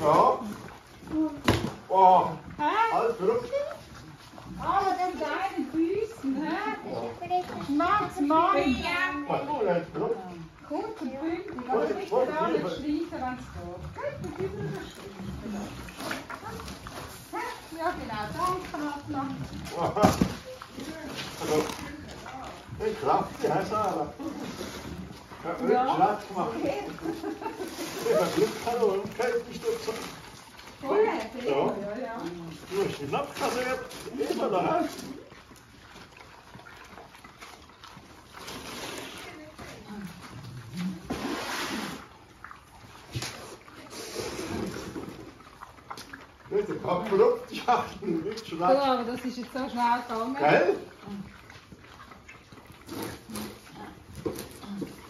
Ja. Åh. Ja, det er Åh, den der busen her. Smart, smart. Kom til bunnen. Hva det som sliter den står? Hva er det er kraftig sa jeg. Ja, ja. Schlag gemacht. Okay. Wenn man Glück hat, dann kann ich mich dort zeigen. Voll, ja. ja, ja. Nur Schnappkasse, immer da. Der Kopf lobt die Schatten. Genau, das ist jetzt so schnell gegangen. Gell?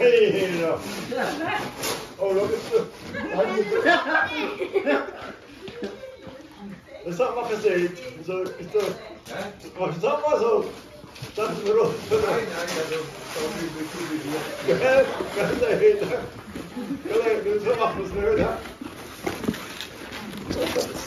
Oh, dat is Dat maar Zo, is dat maar zo. Dat is erop. Nee, nee, dat is Ja, dat is het. Dat is